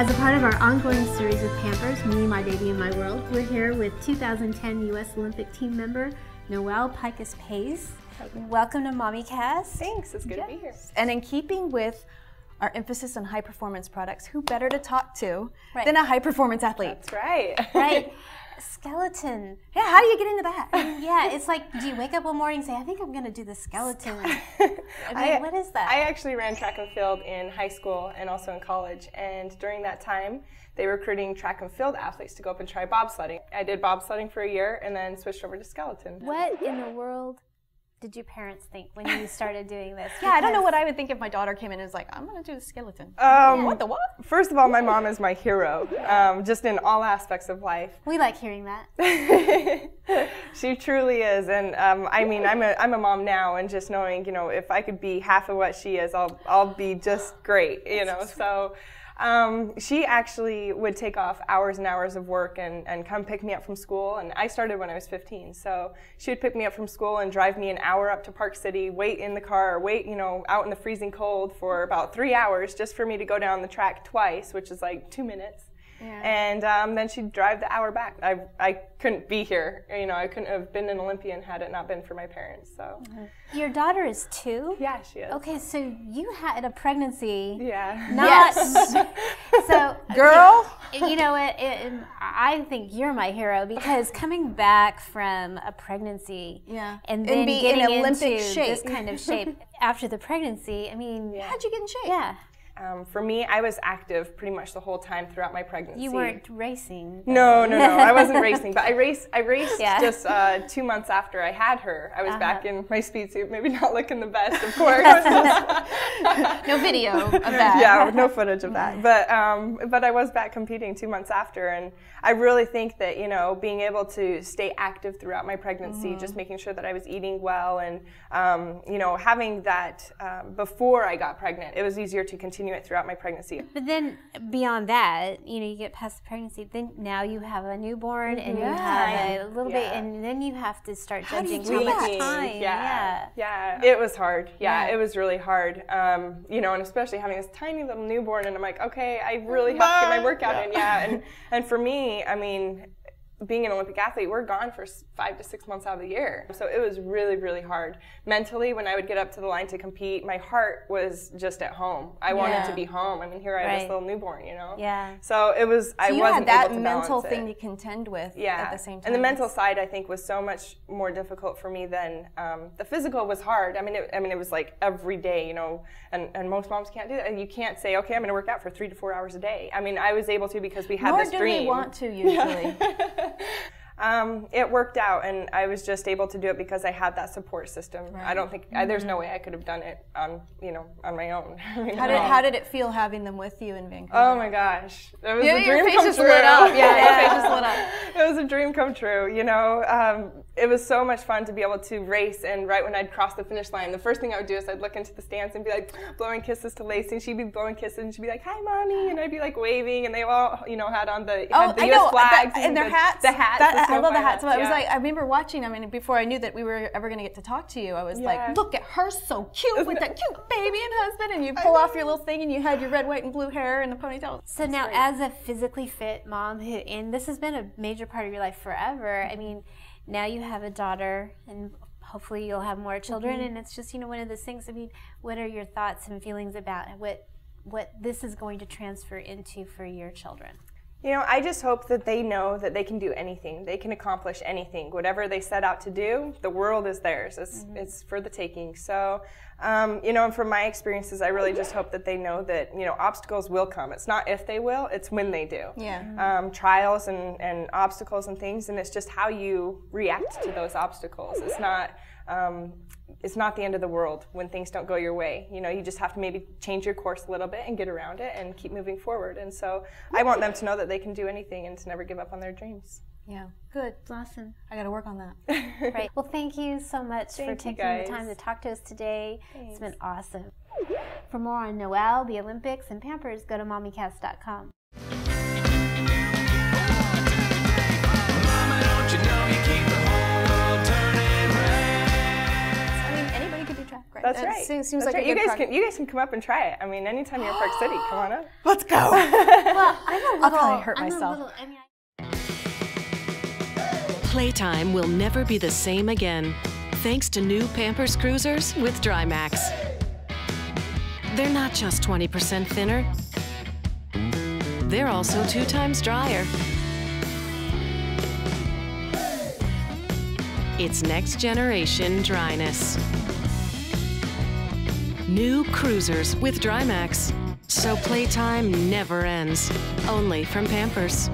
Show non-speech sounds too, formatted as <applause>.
As a part of our ongoing series of Pampers, Me, My Baby, and My World, we're here with 2010 U.S. Olympic team member Noelle Pikus Pace. Welcome to Mommy Cast. Thanks, it's good yes. to be here. And in keeping with our emphasis on high performance products, who better to talk to right. than a high performance athlete? That's right. Right. <laughs> skeleton. Yeah, how do you get into that? yeah, it's like, do you wake up one morning and say, I think I'm going to do the skeleton? <laughs> I mean, I, what is that? I actually ran track and field in high school and also in college. And during that time, they were recruiting track and field athletes to go up and try bobsledding. I did bobsledding for a year and then switched over to skeleton. What in the world did your parents think when you started doing this? <laughs> yeah, I don't know what I would think if my daughter came in and was like, I'm going to do the skeleton. Um, what the what? First of all, my mom is my hero, um, just in all aspects of life. We like hearing that. <laughs> she truly is, and um, I mean, I'm a I'm a mom now, and just knowing, you know, if I could be half of what she is, I'll I'll be just great, you know. So. Um, she actually would take off hours and hours of work and, and come pick me up from school. And I started when I was 15. So she would pick me up from school and drive me an hour up to Park City, wait in the car, wait, you know, out in the freezing cold for about three hours just for me to go down the track twice, which is like two minutes. Yeah. And um, then she'd drive the hour back. I, I couldn't be here. You know, I couldn't have been an Olympian had it not been for my parents. So. Mm-hmm. Your daughter is two. Yeah, she is. Okay, so you had a pregnancy. Yeah. Not, yes. <laughs> so, girl. You know, it, it, I think you're my hero because coming back from a pregnancy. Yeah. And then and getting in Olympic into shape. this kind of shape <laughs> after the pregnancy. I mean, yeah. how'd you get in shape? Yeah. Um, for me, I was active pretty much the whole time throughout my pregnancy. You weren't racing. No, no, no. I wasn't <laughs> racing, but I raced. I raced yeah. just uh, two months after I had her. I was uh-huh. back in my speed suit, maybe not looking the best, of course. <laughs> no video of <laughs> that. Yeah, no footage of that. But um, but I was back competing two months after, and I really think that you know being able to stay active throughout my pregnancy, mm-hmm. just making sure that I was eating well, and um, you know having that um, before I got pregnant, it was easier to continue continue it throughout my pregnancy. But then beyond that, you know, you get past the pregnancy, then now you have a newborn and yeah. you have a little yeah. bit, and then you have to start how judging how much time. Yeah. yeah. yeah, It was hard. Yeah, it was really hard. Um, you know, and especially having this tiny little newborn, and I'm like, okay, I really have to get my workout in. Yeah, and and for me, I mean, being an Olympic athlete, we're gone for five to six months out of the year. So it was really, really hard. Mentally, when I would get up to the line to compete, my heart was just at home. I yeah. wanted to be home. I mean, here I have this little newborn, you know? Yeah. So it was, so I you wasn't had that mental thing it. to contend with yeah. at the same time. And the mental side, I think, was so much more difficult for me than um, the physical was hard. I mean, it, I mean, it was like every day, you know, and, and most moms can't do that. You can't say, okay, I'm going to work out for three to four hours a day. I mean, I was able to because we had Nor this dream. Nor do we want to <laughs> usually. <laughs> Um, it worked out, and I was just able to do it because I had that support system. Right. I don't think mm-hmm. I, there's no way I could have done it on you know on my own. <laughs> how did how did it feel having them with you in Vancouver? Oh my gosh, it was yeah, a dream your face come just true. lit up. Yeah, your <laughs> face just lit up. It was a dream come true. You know, um, it was so much fun to be able to race, and right when I'd cross the finish line, the first thing I would do is I'd look into the stands and be like blowing kisses to Lacee, and she'd be blowing kisses, and she'd be like, "Hi, mommy," and I'd be like waving, and they all you know had on the, oh, had the I US know. flags and, their the, hats. The hats. That, the I love the hats. hats. But yeah was like, I remember watching. I mean, before I knew that we were ever going to get to talk to you, I was yeah. like, look at her, so cute Isn't with <laughs> it? that cute baby and husband, and you pull off your little thing, and you had your red, white, and blue hair and the ponytail. So now, great. as a physically fit mom, who and this has been a major part of your life forever. I mean, now you have a daughter, and hopefully you'll have more children, mm-hmm. and it's just you know one of those things. I mean, what are your thoughts and feelings about what what this is going to transfer into for your children? You know, I just hope that they know that they can do anything. They can accomplish anything. Whatever they set out to do, the world is theirs. It's, mm-hmm. it's for the taking. So, um, you know, and from my experiences, I really just hope that they know that, you know, obstacles will come. It's not if they will, it's when they do. Yeah. Um, trials and, and obstacles and things, and it's just how you react to those obstacles. It's not, um, it's not the end of the world when things don't go your way. You know, you just have to maybe change your course a little bit and get around it and keep moving forward. And so I want them to know that they can do anything and to never give up on their dreams. Yeah, good. Awesome. I got to work on that. <laughs> right. Well, thank you so much thank for taking the time to talk to us today. Thanks. It's been awesome. For more on Noelle, the Olympics, and Pampers, go to mommycast.com. That's right. Seems, seems That's like right. you guys product. can you guys can come up and try it. I mean, anytime you're in Park City, come on up. <gasps> Let's go. <laughs> Well, I'm a little. I'll probably hurt I'm a myself. little- I mean, Playtime will never be the same again, thanks to new Pampers Cruisers with Drymax. They're not just 20% thinner, they're also two times drier. It's next generation dryness. New Cruisers with Drymax. So playtime never ends. Only from Pampers.